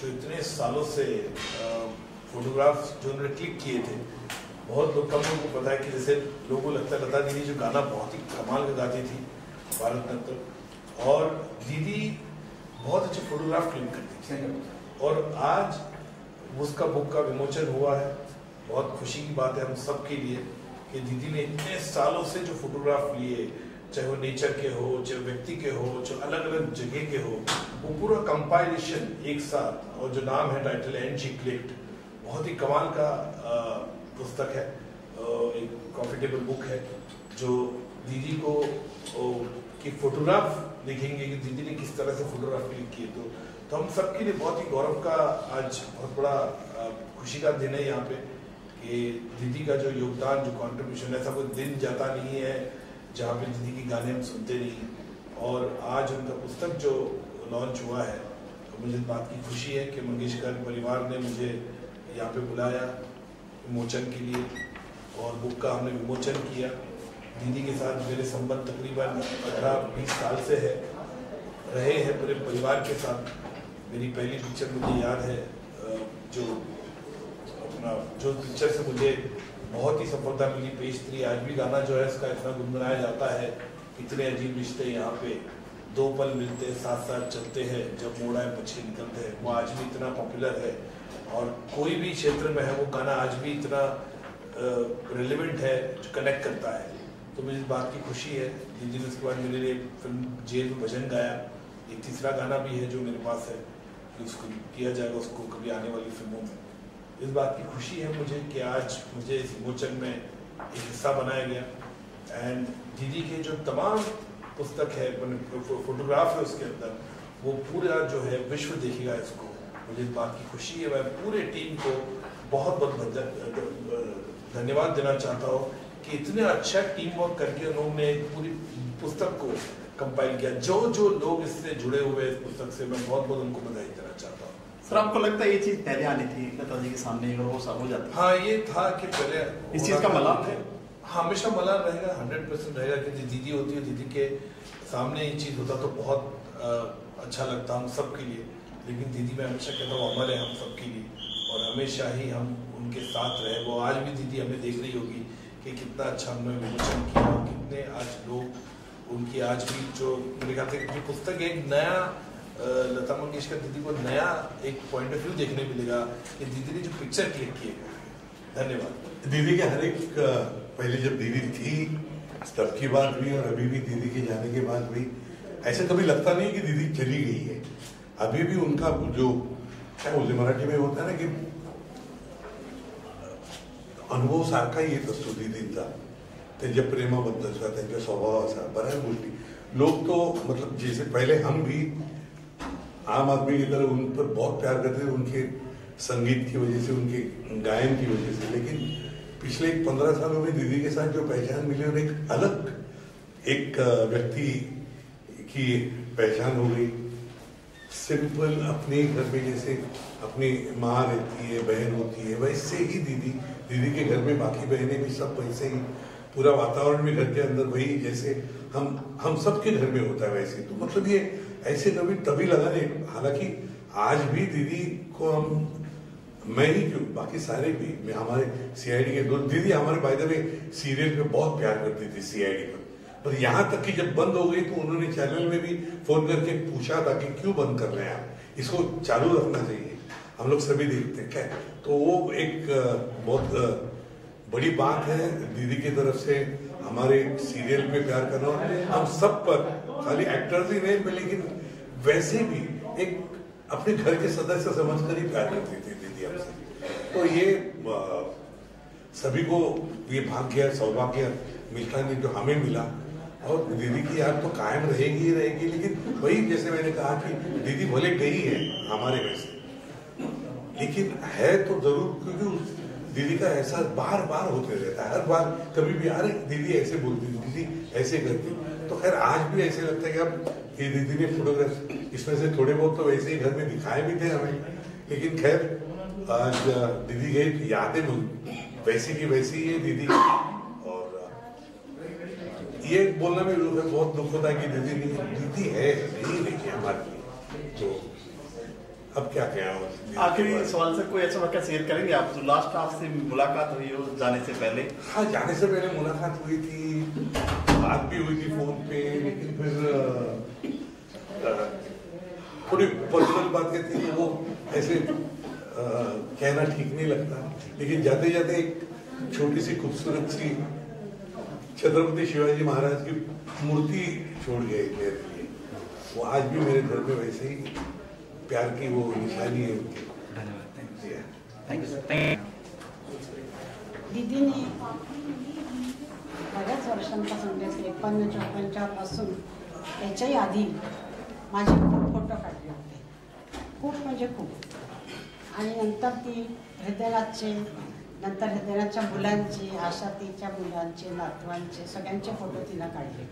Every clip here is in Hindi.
जो इतने सालों से फोटोग्राफ्स जो उन्होंने क्लिक किए थे बहुत लोग कम लोगों को पता है कि जैसे लोगों को लगता लता दीदी जो गाना बहुत ही कमाल का गाती थी भारत नृत्य और दीदी बहुत अच्छे फोटोग्राफ क्लिक करती थी। और आज उसका बुक का विमोचन हुआ है। बहुत खुशी की बात है हम सब के लिए कि दीदी ने इतने सालों से जो फोटोग्राफ लिए चाहे वो नेचर के हो, चाहे व्यक्ति के हो, चाहे अलग अलग जगह के हो, वो पूरा कंपाइलेशन एक साथ, और जो नाम है टाइटल एन जी क्लिक्ड बहुत ही कमाल का पुस्तक है एक कॉम्फर्टेबल बुक है, जो दीदी को की फोटोग्राफ लिखेंगे कि दीदी ने किस तरह से फोटोग्राफ क्लिक किए। तो तो हम सबके लिए बहुत ही गौरव का आज बहुत बड़ा खुशी का दिन है यहाँ पे, कि दीदी का जो योगदान, जो कंट्रीब्यूशन ऐसा कोई दिन जाता नहीं है जहाँ पे के गाने हम सुनते नहीं और आज उनका पुस्तक जो लॉन्च हुआ है तो मुझे इस बात की खुशी है कि मंगेशकर परिवार ने मुझे यहाँ पे बुलाया विमोचन के लिए। और बुक का हमने विमोचन किया। दीदी के साथ मेरे संबंध तकरीबन अठारह बीस साल से है। रहे हैं पूरे परिवार के साथ। मेरी पहली पिक्चर मुझे याद है जो अपना, जो पिक्चर से मुझे बहुत ही सफलता मिली पेज थ्री आज भी गाना जो है, इसका इतना गुनगुनाया जाता है। इतने अजीब रिश्ते यहाँ पे। दो पल मिलते साथ साथ चलते हैं, जब मोड़ा पीछे निकलते हैं। वो आज भी इतना पॉपुलर है। और कोई भी क्षेत्र में है, वो गाना आज भी इतना रिलेवेंट है, जो कनेक्ट करता है। तो मुझे इस बात की खुशी है। दीदी ने उसके बाद मेरे लिए फ़िल्म जेल में भजन गाया। एक तीसरा गाना भी है जो मेरे पास है। उसको किया जाएगा, उसको कभी आने वाली फ़िल्मों में। इस बात की खुशी है मुझे कि आज मुझे इस मोचन में एक हिस्सा बनाया गया। एंड दीदी के जो तमाम पुस्तक है फोटोग्राफ है उसके अंदर, वो पूरा जो है विश्व देखेगा इसको। मुझे इस बात की खुशी है। मैं पूरे टीम को बहुत बहुत धन्यवाद देना चाहता हूँ कि इतने अच्छा टीम वर्क करके उन्होंने पूरी पुस्तक को कंपाइल किया। जो जो लोग इससे जुड़े हुए इस पुस्तक से, मैं बहुत बहुत उनको बधाई देना चाहता हूँ। सर आपको लगता है ये चीज़ पहले आनी थी लता जी के सामने अगर वो सब हो जाती हाँ। ये था कि पहले इस चीज़ का मलाल है। हमेशा मलाल रहेगा हंड्रेड परसेंट रहेगा कि दीदी होती है दीदी के सामने ये चीज़ होता तो बहुत आ, अच्छा लगता हम सबके लिए। लेकिन दीदी मैं हमेशा कहता हूँ अमर है हम सबके लिए। और हमेशा ही हम उनके साथ रहे। वो आज भी दीदी हमें देख रही होगी कि कितना अच्छा हमने विमोचन किया कितने आज लोग उनकी आज भी जो मेरे ख्याल से पुस्तक एक नया लता मंगेशकर दीदी को नया एक पॉइंट ऑफ़ व्यू देखने मिलेगा कि दीदी ने जो पिक्चर क्लिक किए। धन्यवाद। दीदी के हर एक पहले जब दीदी थी तब की बात हुई और अभी भी दीदी के जाने के बाद भी ऐसे कभी लगता नहीं कि दीदी चली गई है। अभी भी उनका जो, क्या बोलते मराठी में होता है ना कि, अनुभव सारखा येत असतो दीदींचा। त्यांच्या प्रेमाबद्दलचा, त्यांच्या स्वभावाचा, बऱ्याच गोष्टी। लोग तो मतलब जैसे पहले हम भी आम आदमी की तरह उन पर बहुत प्यार करते थे, उनके संगीत की वजह से, उनके गायन की वजह से। लेकिन पिछले पंद्रह सालों में दीदी के साथ जो पहचान मिली और एक अलग, एक व्यक्ति की पहचान हो गई। सिंपल अपने घर में जैसे अपनी माँ रहती है, बहन होती है, वैसे ही दीदी दीदी के घर में बाकी बहनें भी सब वैसे ही, पूरा वातावरण भी घर के अंदर वही, जैसे हम हम सबके घर में होता है वैसे तो मतलब ये ऐसे कभी तभी लगा नहीं। हालाँकि आज भी दीदी को हम, मैं ही क्यों? बाकी सारे भी। मैं, हमारे सीआईडी के दोस्त दीदी हमारे बाय में सीरियल पे बहुत प्यार करती थी सीआईडी पर। पर यहाँ तक कि जब बंद हो गई तो उन्होंने चैनल में भी फ़ोन करके पूछा था कि क्यों बंद कर रहे हैं आप? इसको चालू रखना चाहिए। हम लोग सभी देखते हैं तो वो एक बहुत बड़ी बात है दीदी की तरफ़ से। हमारे सीरियल पे प्यार करना हम सब पर, खाली एक्टर्स ही नहीं लेकिन वैसे भी एक अपने घर के सदस्य समझकर ही प्यार करती थी दीदी हमसे तो ये सभी को ये भाग्य, सौभाग्य मिलता नहीं, जो हमें मिला। और दीदी की याद तो कायम रहेगी ही रहेगी, लेकिन वही जैसे मैंने कहा कि दीदी भले गई है हमारे में से लेकिन है तो ज़रूर, क्योंकि दीदी का एहसास बार बार होते रहता है। हर बार कभी भी, अरे, दीदी ऐसे बोलती दीदी ऐसे करती तो खैर, आज भी ऐसे लगता है कि अब ये दीदी ने फोटोग्राफ, इसमें से थोड़े बहुत तो वैसे ही घर में दिखाए भी थे हमें। लेकिन खैर, आज दीदी गई तो यादें वैसी की वैसी ही है दीदी। और, ये बोलना भी बहुत दुख होता है कि दीदी नहीं दीदी है, नहीं देखिए हमारे लिए। तो अब क्या क्या है आखिरी सवाल से कोई ऐसा वाक्य शेयर करेंगे? आप जो लास्ट आपसे मुलाकात हुई हो जाने से पहले। हाँ जाने से पहले मुलाकात हुई थी बात भी हुई थी फ़ोन पे लेकिन फिर थोड़ी पर्सनल बातें थी वो ऐसे कहना ठीक नहीं लगता। लेकिन जाते जाते एक छोटी सी खूबसूरत सी छत्रपति शिवाजी महाराज की मूर्ति छोड़ गए मेरे लिए। वो आज भी मेरे घर में वैसे ही प्यार की वो निशानी है उनकी। धन्यवाद जी। थैंक यू सर दीदीने बऱ्याच वर्षांपासून म्हणजे त्रेपन्न चौपन्नच्या पासून त्याच्याही आधी माझे खूप फोटो काढले होते. खूप म्हणजे खूप. आणि नंतर ती हृदयनाथचे नंतर हृदयनाथच्या मुलांचे आशातीच्या मुलांचे नातवांचे सगळ्यांचे फोटो तिनं काढले.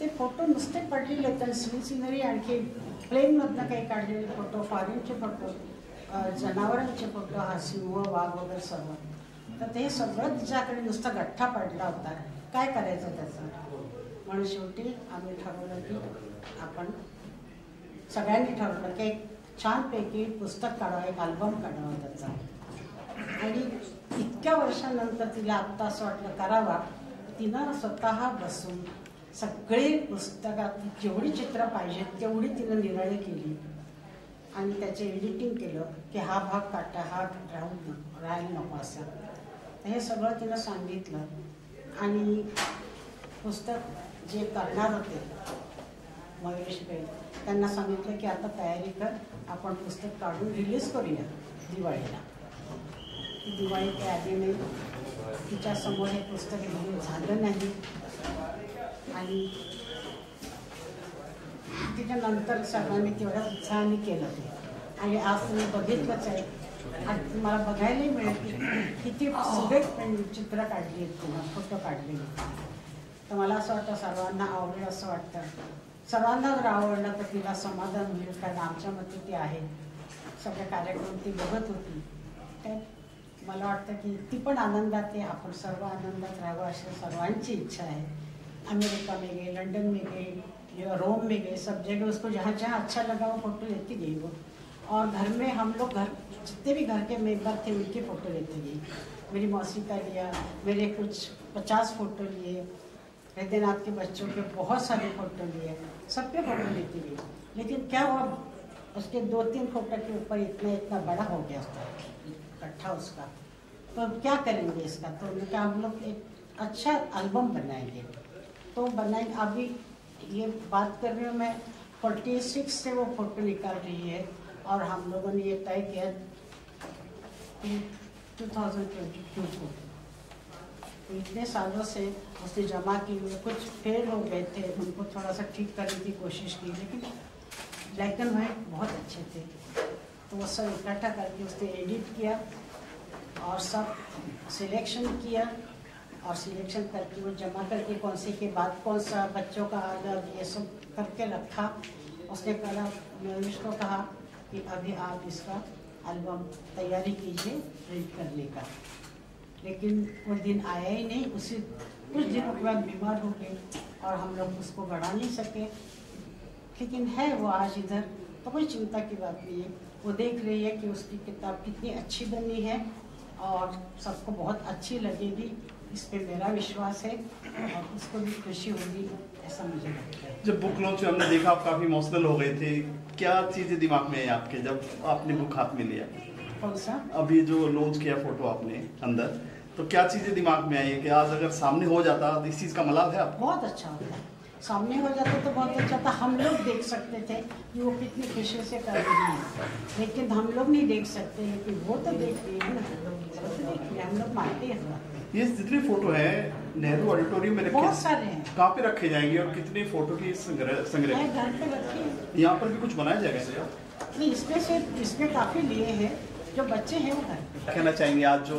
ते फोटो नुसते पडलेले तर सीन सिनरी आणखी प्लेनमधनं काही काढलेले फोटो फॉरेनचे फोटो जनावरांचे फोटो हा सिंह वाघ वगैरे सर्व. तर ते सगळं तिच्याकडे नुसता गठ्ठा पडला होता. काय करायचं त्याचं? म्हणून शेवटी आम्ही ठरवलं की आपण सगळ्यांनी ठरवलं की एक छानपैकी पुस्तक काढावं एक अल्बम काढावा त्याचा. आणि इतक्या वर्षानंतर तिला आत्ता असं वाटलं करावा तिनं स्वतः बसून सगळे पुस्तकात जेवढी चित्र पाहिजेत तेवढी तिनं निर्णय केली. आणि त्याचे एडिटिंग केलं की हा भाग काटा हा राहू नको राहायला नको असं. हे सगळं तिनं सांगितलं. आणि पुस्तक जे करणार होते मयुरेश बेल त्यांना सांगितलं की आता तयारी कर आपण पुस्तक काढून रिलीज करूया दिवाळीला. दिवाळीच्या दिवाळी काही आली नाही तिच्यासमोर हे पुस्तक रिलीज झालं नाही. आणि त्याच्यानंतर सर्वांनी तेवढ्या उत्साहाने केलं ते. आणि आज तुम्ही बघितलंच आहे. आज तुम्हाला बघायलाही मिळेल की किती सुरेख चित्र काढली आहेत तुम्हाला फोटो काढले तर मला असं वाटतं सर्वांना आवडेल असं वाटतं. सर्वांना जर आवडलं तर तिला समाधान होईल कारण आमच्या मते ती आहे. सगळे कार्यक्रम ती बघत होती. तर मला वाटतं की ती पण आनंदात आहे. आपण सर्व आनंदात राहावं अशी सर्वांची इच्छा आहे. अमेरिका में गए, लंदन में गए रोम में गए, सब जगह उसको जहाँ जहाँ अच्छा लगा वो फ़ोटो लेती गई वो। और घर में हम लोग घर, जितने भी घर के मेंबर थे उनके फ़ोटो लेते गई। मेरी मौसी का लिया, मेरे कुछ पचास फ़ोटो लिए, हृदयनाथ के बच्चों के बहुत सारे फ़ोटो लिए, सब सबके फ़ोटो लेती गई। लेकिन क्या हुआ, उसके दो तीन फ़ोटो के ऊपर इतना इतना बड़ा हो गया उसका, इकट्ठा उसका। तो क्या करेंगे इसका? तो उन्होंने कहा, हम लोग एक अच्छा एल्बम बनाएँगे। तो बनाएँगे अभी ये बात कर रही हूँ मैं फोर्टी सिक्स से वो फ़ोटो निकाल रही है और हम लोगों ने ये तय किया टू थाउज़ेंड ट्वेंटी टू को। तो इतने सालों से उसने जमा की हुई, कुछ फेल हो गए थे, उनको थोड़ा सा ठीक करने की कोशिश की, लेकिन ब्लैक एंड वाइट बहुत अच्छे थे। तो वो सब इकट्ठा करके उसने एडिट किया और सब सिलेक्शन किया। और सिलेक्शन करके वो जमा करके कौन से के बाद कौन सा बच्चों का ये सब करके रखा। उसने कहा मैं उसको कहा कि अभी आप इसका एल्बम तैयारी कीजिए प्रिंट करने का। लेकिन वो दिन आया ही नहीं, उसी कुछ दिनों के बाद बीमार हो गए और हम लोग उसको बढ़ा नहीं सके। लेकिन है वो आज इधर तो कोई चिंता की बात नहीं है। वो देख रही है कि उसकी किताब कितनी अच्छी बनी है और सबको बहुत अच्छी लगेगी। इस पे मेरा विश्वास है और उसको भी खुशी होगी ऐसा मुझे लगता है। जब बुक लॉन्च हमने देखा आप काफ़ी इमोशनल हो गए थे। क्या चीज़ें दिमाग में आई आपके जब आपने बुक हाथ में लिया? कौन सा? अभी जो लॉन्च किया फ़ोटो आपने अंदर तो क्या चीज़ें दिमाग में आई है कि आज अगर सामने हो जाता तो इस चीज़ का मलाल है आपको? बहुत अच्छा होता है। सामने हो जाता तो बहुत अच्छा था। हम लोग देख सकते थे कि वो कितनी खुशी से कर रही है। लेकिन हम लोग नहीं देख सकते लेकिन वो तो देख रही है ना। तो है। हम लोग मानते हैं। को। ये जितने फ़ोटो है नेहरू ऑडिटोरियम में बहुत रखे सारे हैं। कहाँ पे रखे जाएँगे और कितने फ़ोटो की संग्रह संग्रह घर पे रखी। यहाँ पर भी कुछ बनाया जाएगा नहीं इसमें से इसमें काफ़ी लिए हैं। जो बच्चे हैं वो कहना चाहेंगे आज जो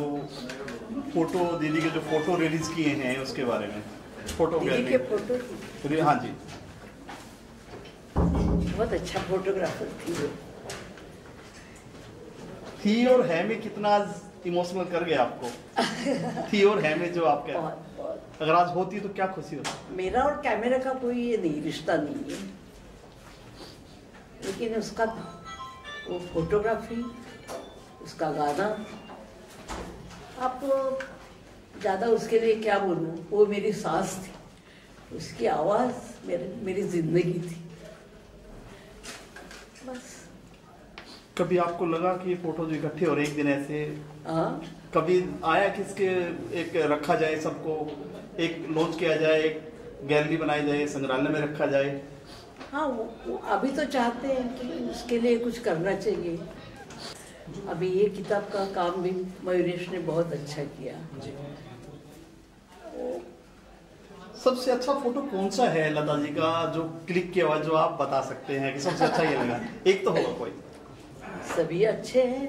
फ़ोटो दीदी के जो फ़ोटो रिलीज़ किए हैं उसके बारे में? फ़ोटो के फ़ोटो हाँ जी। बहुत अच्छा फोटोग्राफर थी थी और है में कितना इमोशनल कर गया आपको। थी और है में जो बहुत बहुत। अगर आज होती तो क्या खुशी होती? मेरा और कैमरा का कोई ये नहीं रिश्ता नहीं है। लेकिन उसका वो फोटोग्राफी उसका गाना आप ज़्यादा उसके लिए क्या बोलूँ? वो मेरी सांस थी। उसकी आवाज़ मेरे मेरी ज़िंदगी थी। बस। कभी आपको लगा कि ये फ़ोटो जो इकट्ठे हो रहे एक दिन ऐसे? हाँ। कभी आया कि इसके एक रखा जाए सबको एक लॉन्च किया जाए एक गैलरी बनाई जाए संग्रहालय में रखा जाए? हाँ वो, वो अभी तो चाहते हैं कि उसके लिए कुछ करना चाहिए। अभी ये किताब का काम भी मयूरेश ने बहुत अच्छा किया। सबसे अच्छा फ़ोटो कौन सा है लता जी का जो क्लिक किया हुआ जो आप बता सकते हैं कि सबसे अच्छा ये लगा? एक तो होगा कोई। सभी अच्छे हैं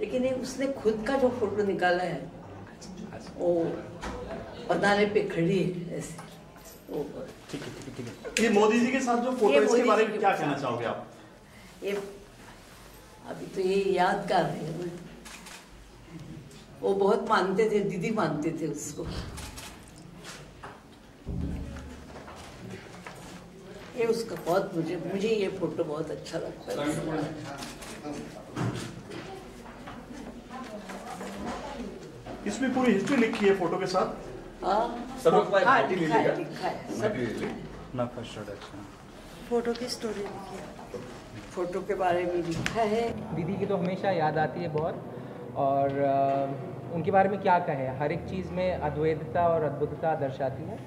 लेकिन ये उसने खुद का जो फ़ोटो निकाला है वो बताने पे खड़ी है ऐसे। ठीक है ठीक है ठीक है। ये मोदी जी के साथ जो फ़ोटो इसके बारे में क्या कहना चाहोगे आप? ये अभी तो ये यादगार है वो बहुत मानते थे दीदी मानते थे उसको। ये उसका बहुत मुझे मुझे ये फ़ोटो बहुत अच्छा लगता है। इसमें पूरी हिस्ट्री लिखी है फ़ोटो के साथ? हाँ। हाँ फ़ोटो की स्टोरी लिखी है। फ़ोटो के बारे में लिखा है। दीदी की तो हमेशा याद आती है बहुत। और उनके बारे में क्या कहें? हर एक चीज़ में अद्वैतता और अद्भुतता दर्शाती है।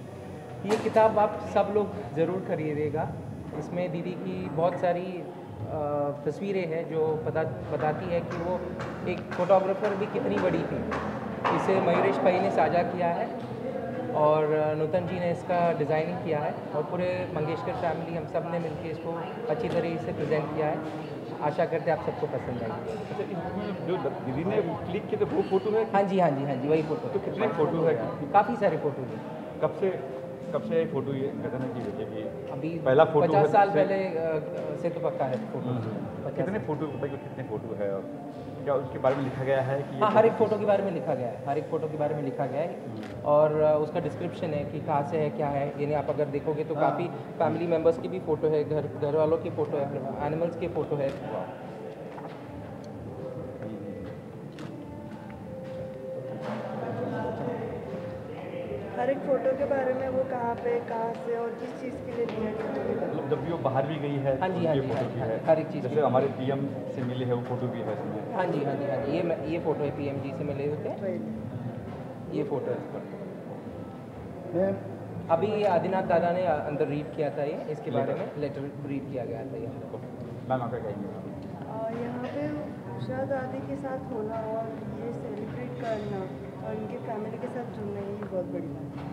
ये किताब आप सब लोग ज़रूर खरीदेगा। इसमें दीदी की बहुत सारी तस्वीरें हैं जो पता बताती है कि वो एक फोटोग्राफर भी कितनी बड़ी थी। इसे मयूरेश भाई ने साझा किया है और नूतन जी ने इसका डिज़ाइनिंग किया है और पूरे मंगेशकर फैमिली हम सबने मिलकर इसको अच्छी तरीके से प्रेजेंट किया है। आशा करते हैं आप सबको पसंद आएगी अच्छा इसमें जो दीदी ने क्लिक किया तो वो फ़ोटो है? हाँ जी हाँ जी हाँ जी वही फ़ोटो तो कितने फ़ोटो है? काफ़ी सारे फ़ोटो हैं। कब से कब से फ़ोटो ये गठन की वजह की अभी पहला फ़ोटो पचास साल पहले से तो पक्का है फ़ोटो कितने फ़ोटो कितने फ़ोटो है और क्या उसके बारे में लिखा गया है कि हाँ हर एक फ़ोटो के बारे में लिखा गया है हर एक फ़ोटो के बारे में लिखा गया है। और उसका डिस्क्रिप्शन है कि कहाँ से है क्या है यानी आप अगर देखोगे तो काफ़ी फैमिली मेंबर्स की भी फ़ोटो है घर घर वालों की फ़ोटो है एनिमल्स की फ़ोटो है। हर एक फ़ोटो के बारे में वो कहाँ पे कहाँ से और किस चीज़ के लिए लिया गया। मतलब जब भी वो बाहर भी गई है हाँ जी, हाँ जी, फ़ोटो हाँ जी, हाँ। है हर एक चीज़ जैसे हमारे पीएम से मिले हैं वो फ़ोटो भी है इसमें। हाँ जी हाँ जी हाँ जी ये ये फ़ोटो है पीएमजी से मिले होते हैं। वही। ये फ़ोटो है इसका अभी ये आदिनाथ दादा ने अंदर रीड किया था ये इसके बारे में लेटर रीड किया गया था ये। मैम और यहाँ पे उषा दादी के साथ होना और ये सेलिब्रेट करना। और इनके फैमिली के साथ जुड़ना ही बहुत बड़ी बात है।